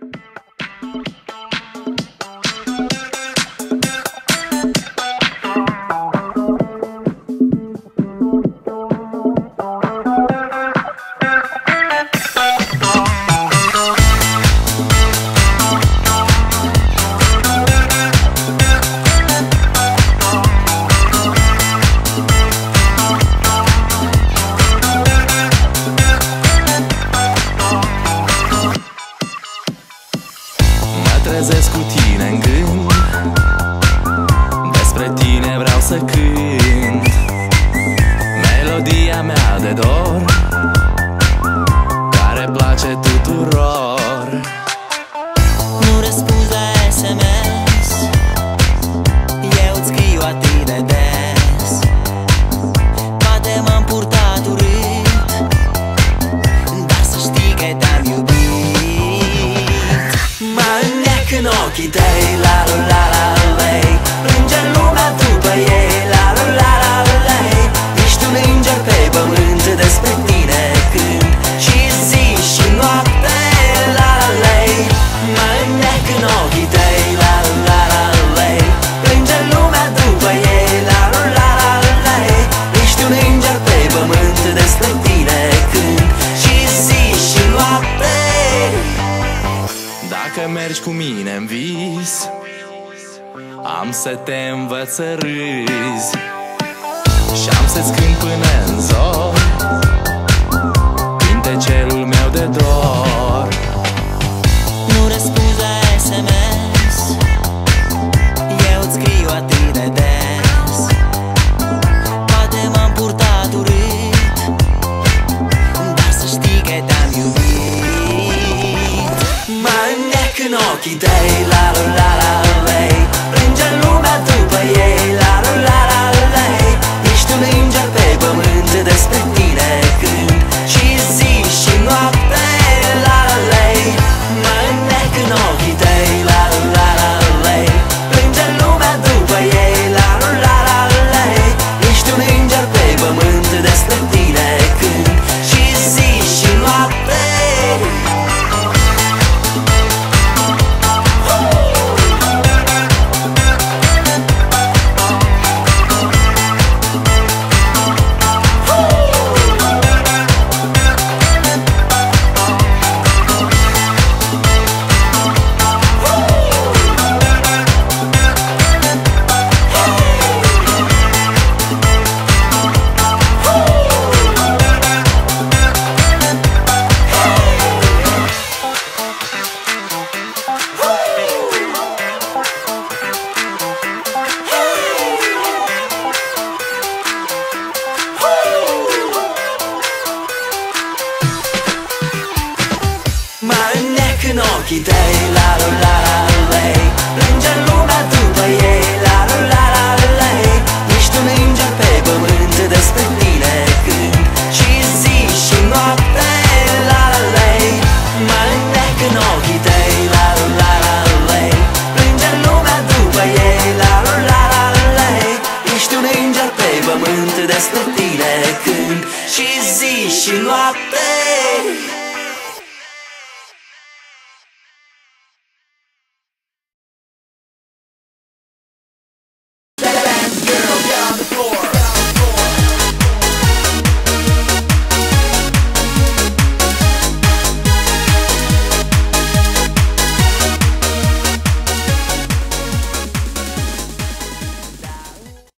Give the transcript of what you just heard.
you înnec în ochii tăi La la la la Dacă mergi cu mine în vis. Am să te învăț să râzi. Și am să-ți cânt până în zor Cântecelul meu de dor înnec în ochii tăi La la la la lei. Plânge lumea după ei La la la la lei. Ești un înger pe pământ în ochii tăi La la la la lei Plânge lumea după ei La la la la lei Ești un înger pe pământ Despre tine când Și zi și noapte La la lei Mă înnec în ochii tăi La la la la lei Plânge lumea după ei La la la la lei Ești un înger pe pământ Despre tine când Și zi și noapte